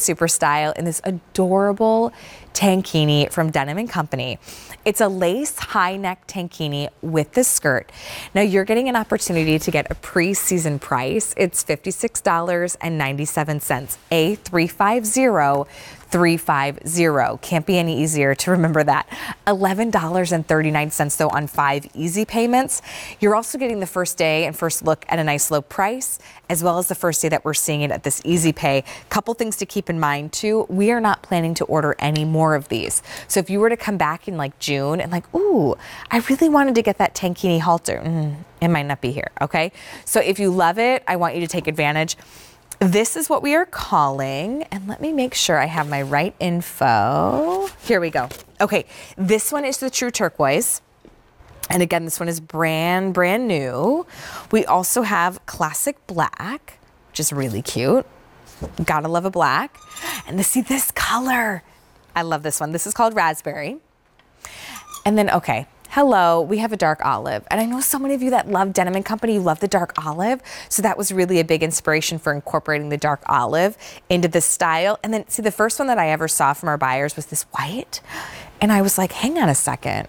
super style in this adorable tankini from Denim & Company. It's a lace high neck tankini with the skirt. Now you're getting an opportunity to get a pre-season price. It's $56.97, A350 350. Can't be any easier to remember that. $11.39 though on five easy payments. You're also getting the first day and first look at a nice low price, as well as the first day that we're seeing it at this easy pay. Couple things to keep in mind too. We are not planning to order any more of these. So if you were to come back in like June and like, ooh, I really wanted to get that tankini halter, mm, it might not be here. Okay. So if you love it, I want you to take advantage. This is what we are calling, and let me make sure I have my right info. Here we go. Okay, this one is the True Turquoise. And again, this one is brand, brand new. We also have Classic Black, which is really cute. Gotta love a black. And to see this color, I love this one. This is called Raspberry. And then, okay, hello, we have a dark olive. And I know so many of you that love Denim & Company, you love the dark olive. So that was really a big inspiration for incorporating the dark olive into the style. And then see, the first one that I ever saw from our buyers was this white. And I was like, hang on a second.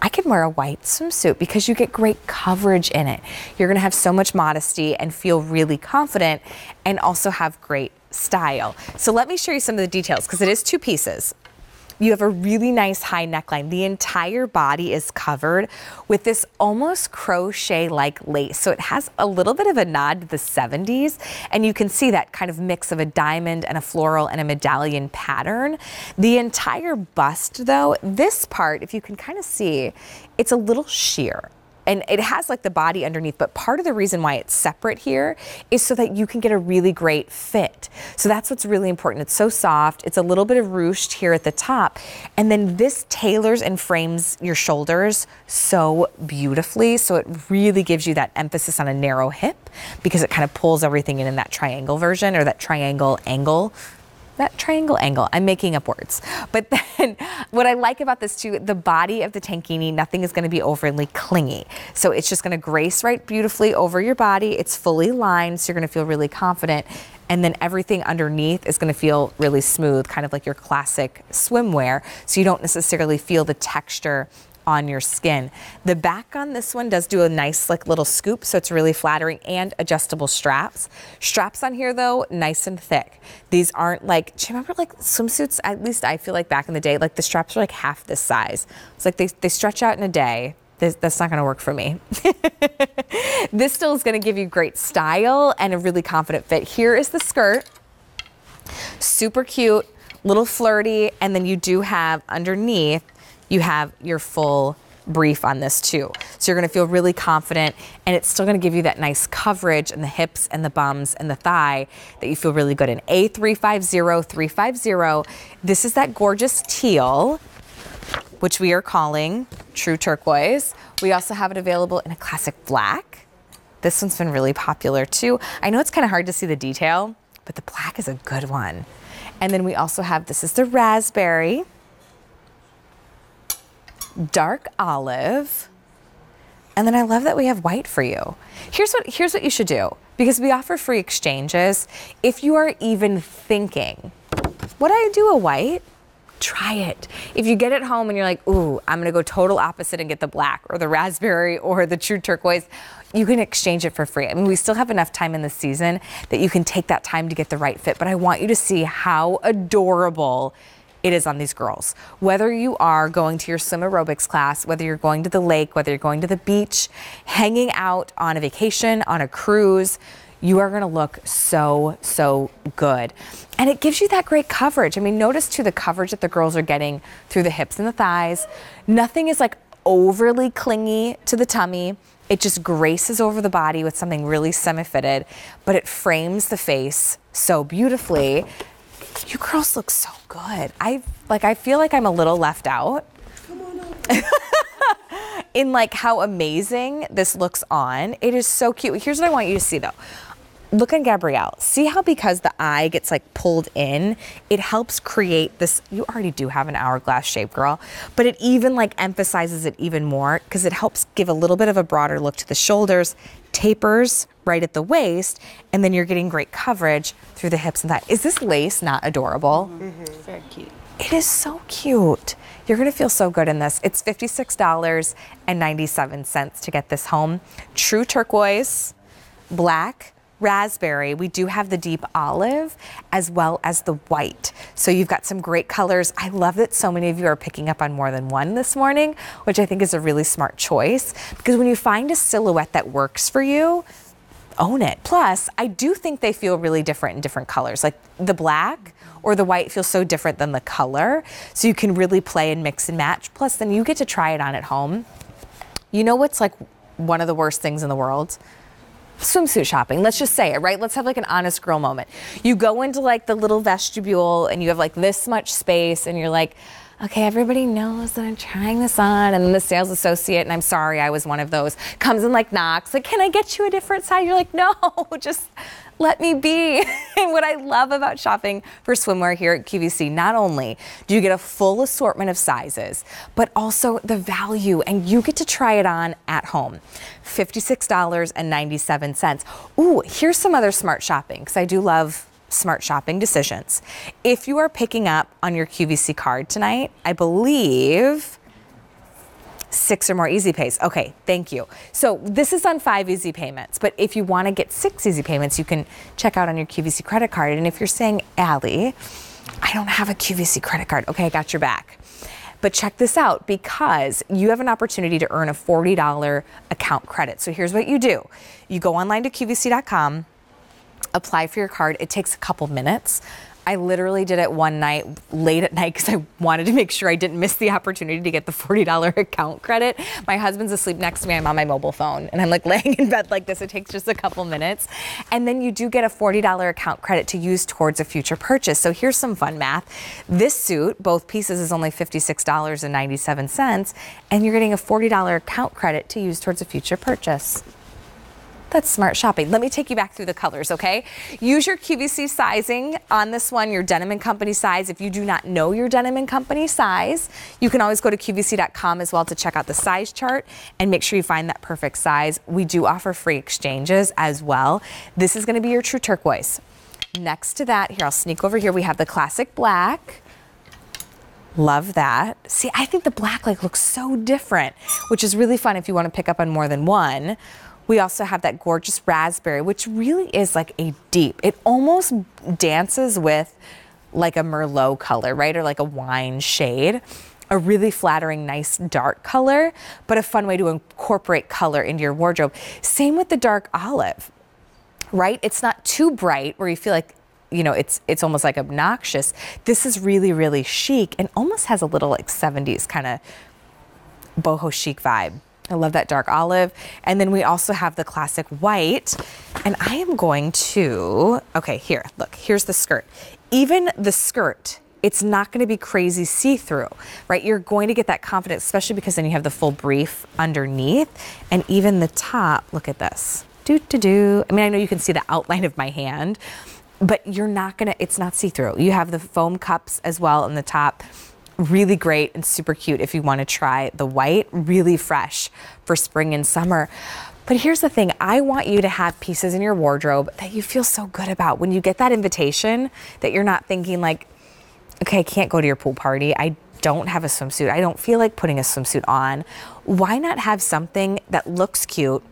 I can wear a white swimsuit because you get great coverage in it. You're gonna have so much modesty and feel really confident and also have great style. So let me show you some of the details because it is two pieces. You have a really nice high neckline. The entire body is covered with this almost crochet-like lace. So it has a little bit of a nod to the 70s. And you can see that kind of mix of a diamond and a floral and a medallion pattern. The entire bust though, this part, if you can kind of see, it's a little sheer and it has like the body underneath, but part of the reason why it's separate here is so that you can get a really great fit. So that's what's really important. It's so soft. It's a little bit of ruched here at the top. And then this tailors and frames your shoulders so beautifully. So it really gives you that emphasis on a narrow hip because it kind of pulls everything in in that triangle version or that triangle angle that triangle angle. I'm making up words. But then what I like about this too, the body of the tankini, nothing is going to be overly clingy. So it's just going to grace right beautifully over your body. It's fully lined, so you're going to feel really confident. And then everything underneath is going to feel really smooth, kind of like your classic swimwear. So you don't necessarily feel the texture on your skin. The back on this one does do a nice like little scoop, so it's really flattering and adjustable straps. Straps on here though, nice and thick. These aren't like, do you remember like swimsuits? At least I feel like back in the day, like the straps are like half this size. It's like they, they stretch out in a day. This, that's not going to work for me. this still is going to give you great style and a really confident fit. Here is the skirt. Super cute, little flirty, and then you do have underneath you have your full brief on this too. So you're going to feel really confident and it's still going to give you that nice coverage in the hips and the bums and the thigh that you feel really good in. A350350. This is that gorgeous teal, which we are calling True Turquoise. We also have it available in a classic black. This one's been really popular too. I know it's kind of hard to see the detail, but the black is a good one. And then we also have, this is the raspberry dark olive. And then I love that we have white for you. Here's what here's what you should do because we offer free exchanges. If you are even thinking, would I do a white? Try it. If you get it home and you're like, ooh, I'm gonna go total opposite and get the black or the raspberry or the true turquoise, you can exchange it for free. I mean, we still have enough time in the season that you can take that time to get the right fit, but I want you to see how adorable it is on these girls. Whether you are going to your swim aerobics class, whether you're going to the lake, whether you're going to the beach, hanging out on a vacation, on a cruise, you are going to look so, so good. And it gives you that great coverage. I mean, notice too the coverage that the girls are getting through the hips and the thighs. Nothing is like overly clingy to the tummy. It just graces over the body with something really semi-fitted, but it frames the face so beautifully you girls look so good. I like I feel like I'm a little left out. In like how amazing this looks on. It is so cute. Here's what I want you to see though. Look at Gabrielle. See how because the eye gets like pulled in, it helps create this. You already do have an hourglass shape, girl, but it even like emphasizes it even more because it helps give a little bit of a broader look to the shoulders, tapers right at the waist, and then you're getting great coverage through the hips and that. Is this lace not adorable? Mm-hmm. Very cute. It is so cute. You're gonna feel so good in this. It's $56.97 to get this home. True turquoise, black, raspberry. We do have the deep olive as well as the white. So you've got some great colors. I love that so many of you are picking up on more than one this morning, which I think is a really smart choice because when you find a silhouette that works for you, own it. Plus, I do think they feel really different in different colors. Like the black or the white feels so different than the color. So you can really play and mix and match. Plus, then you get to try it on at home. You know what's like one of the worst things in the world? Swimsuit shopping. Let's just say it, right? Let's have like an honest girl moment. You go into like the little vestibule and you have like this much space and you're like, okay, everybody knows that I'm trying this on. And then the sales associate, and I'm sorry, I was one of those, comes and like knocks, like, can I get you a different size? You're like, no, just let me be. and what I love about shopping for swimwear here at QVC, not only do you get a full assortment of sizes, but also the value, and you get to try it on at home. $56.97. Ooh, here's some other smart shopping, because I do love smart shopping decisions. If you are picking up on your QVC card tonight, I believe six or more easy pays. Okay, thank you. So this is on five easy payments, but if you want to get six easy payments, you can check out on your QVC credit card. And if you're saying, Allie, I don't have a QVC credit card, okay, I got your back. But check this out because you have an opportunity to earn a $40 account credit. So here's what you do you go online to QVC.com apply for your card. It takes a couple minutes. I literally did it one night late at night because I wanted to make sure I didn't miss the opportunity to get the $40 account credit. My husband's asleep next to me. I'm on my mobile phone and I'm like laying in bed like this. It takes just a couple minutes. And then you do get a $40 account credit to use towards a future purchase. So here's some fun math. This suit, both pieces, is only $56.97, and you're getting a $40 account credit to use towards a future purchase. That's smart shopping. Let me take you back through the colors, okay? Use your QVC sizing on this one, your Denim & Company size. If you do not know your Denim & Company size, you can always go to QVC.com as well to check out the size chart and make sure you find that perfect size. We do offer free exchanges as well. This is gonna be your true turquoise. Next to that, here, I'll sneak over here. We have the classic black. Love that. See, I think the black like looks so different, which is really fun if you want to pick up on more than one. We also have that gorgeous raspberry, which really is like a deep, it almost dances with like a Merlot color, right? Or like a wine shade. A really flattering, nice dark color, but a fun way to incorporate color into your wardrobe. Same with the dark olive, right? It's not too bright where you feel like you know it's it's almost like obnoxious this is really really chic and almost has a little like 70s kind of boho chic vibe I love that dark olive. And then we also have the classic white. And I am going to, okay, here, look, here's the skirt. Even the skirt, it's not going to be crazy see through, right? You're going to get that confidence, especially because then you have the full brief underneath. And even the top, look at this. Do, do, do. I mean, I know you can see the outline of my hand, but you're not going to, it's not see through. You have the foam cups as well on the top really great and super cute if you want to try the white, really fresh for spring and summer. But here's the thing I want you to have pieces in your wardrobe that you feel so good about. When you get that invitation, that you're not thinking, like, okay, I can't go to your pool party. I don't have a swimsuit. I don't feel like putting a swimsuit on. Why not have something that looks cute?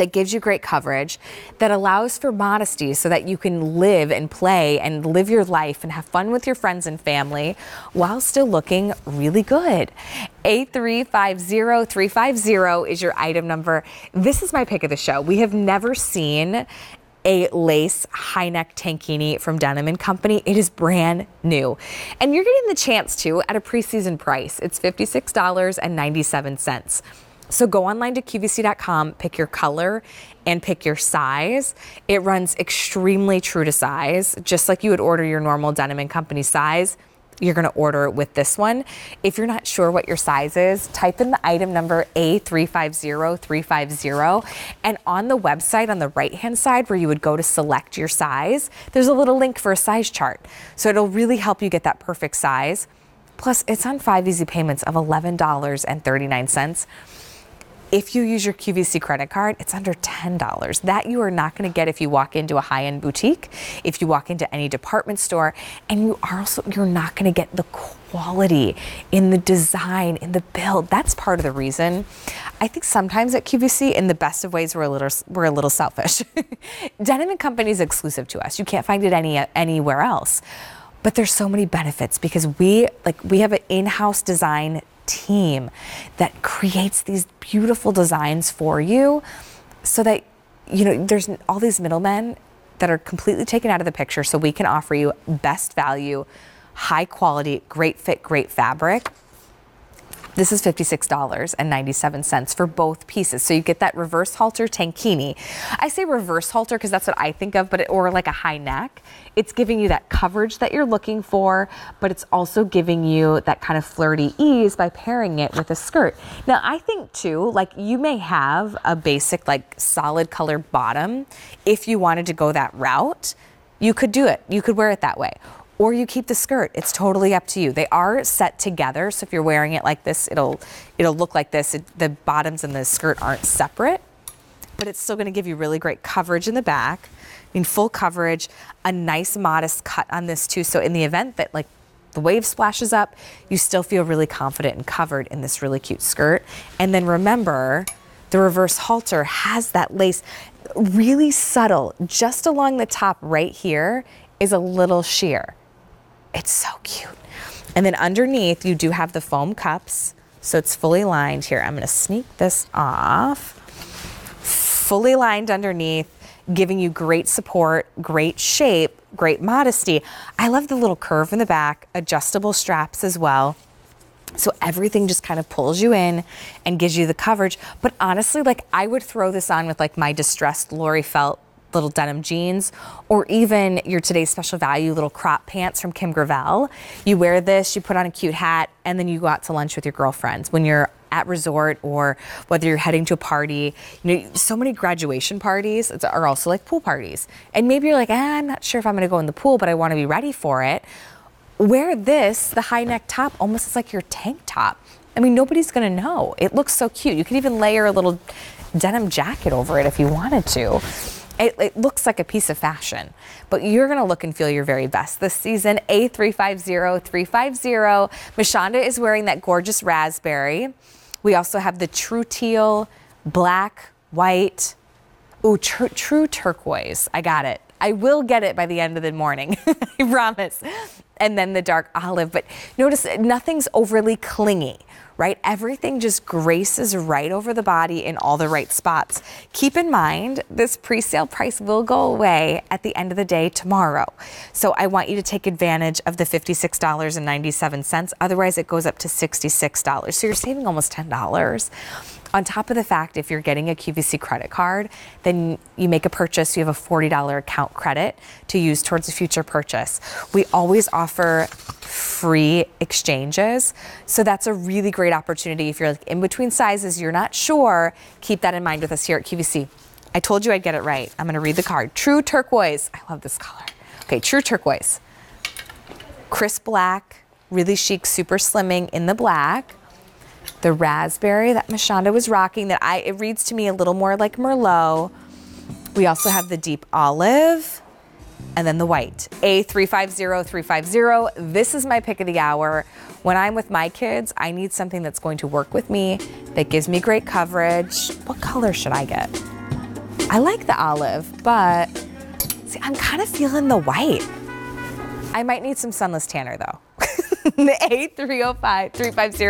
That gives you great coverage, that allows for modesty so that you can live and play and live your life and have fun with your friends and family while still looking really good. 8350350 is your item number. This is my pick of the show. We have never seen a lace high neck tankini from Denim & Company. It is brand new. And you're getting the chance to at a preseason price. It's $56.97. So go online to QVC.com, pick your color and pick your size. It runs extremely true to size, just like you would order your normal Denim & Company size. you're going to order it with this one. If you're not sure what your size is, type in the item number A350350 and on the website on the right hand side where you would go to select your size, there's a little link for a size chart. So it'll really help you get that perfect size. Plus, it's on five easy payments of $11.39. If you use your QVC credit card, it's under $10. That you are not going to get if you walk into a high-end boutique, if you walk into any department store, and you are also you're not going to get the quality in the design, in the build. That's part of the reason. I think sometimes at QVC, in the best of ways, we're a little we're a little selfish. Denim and Company is exclusive to us. You can't find it any anywhere else. But there's so many benefits because we like we have an in-house design team that creates these beautiful designs for you so that you know there's all these middlemen that are completely taken out of the picture so we can offer you best value high quality great fit great fabric this is $56.97 for both pieces. So you get that reverse halter tankini. I say reverse halter because that's what I think of, but it, or like a high neck. It's giving you that coverage that you're looking for, but it's also giving you that kind of flirty ease by pairing it with a skirt. Now, I think too, like you may have a basic like solid color bottom. If you wanted to go that route, you could do it. You could wear it that way or you keep the skirt. It's totally up to you. They are set together, so if you're wearing it like this, it'll it'll look like this. It, the bottoms and the skirt aren't separate, but it's still going to give you really great coverage in the back. I mean, full coverage, a nice modest cut on this too. So in the event that like the wave splashes up, you still feel really confident and covered in this really cute skirt. And then remember, the reverse halter has that lace really subtle, just along the top right here is a little sheer. It's so cute. And then underneath, you do have the foam cups. So it's fully lined here. I'm going to sneak this off. Fully lined underneath, giving you great support, great shape, great modesty. I love the little curve in the back, adjustable straps as well. So everything just kind of pulls you in and gives you the coverage. But honestly, like I would throw this on with like my distressed Laurie Felt little denim jeans, or even your today's special value little crop pants from Kim Gravel. You wear this, you put on a cute hat, and then you go out to lunch with your girlfriends when you're at resort or whether you're heading to a party. You know, so many graduation parties are also like pool parties. And maybe you're like, eh, I'm not sure if I'm going to go in the pool, but I want to be ready for it. Wear this, the high neck top, almost as like your tank top. I mean, nobody's going to know. It looks so cute. You can even layer a little denim jacket over it if you wanted to. It, it, looks like a piece of fashion, but you're going to look and feel your very best this season. A350350. Mashonda is wearing that gorgeous raspberry. We also have the true teal, black, white. Ooh, tr- true turquoise. I got it. I will get it by the end of the morning. I promise. And then the dark olive. But notice nothing's overly clingy right? Everything just graces right over the body in all the right spots. Keep in mind, this pre sale price will go away at the end of the day tomorrow. So I want you to take advantage of the $56.97. Otherwise, it goes up to $66. So you're saving almost $10 on top of the fact, if you're getting a QVC credit card, then you make a purchase, you have a $40 account credit to use towards a future purchase. We always offer free exchanges. So that's a really great opportunity. If you're like in between sizes, you're not sure, keep that in mind with us here at QVC. I told you I'd get it right. I'm going to read the card. True turquoise. I love this color. Okay, true turquoise. Crisp black, really chic, super slimming in the black the raspberry that Mashonda was rocking that I it reads to me a little more like Merlot. We also have the deep olive and then the white. A350350. This is my pick of the hour. When I'm with my kids, I need something that's going to work with me, that gives me great coverage. What color should I get? I like the olive, but see, I'm kind of feeling the white. I might need some sunless tanner though. the A305 350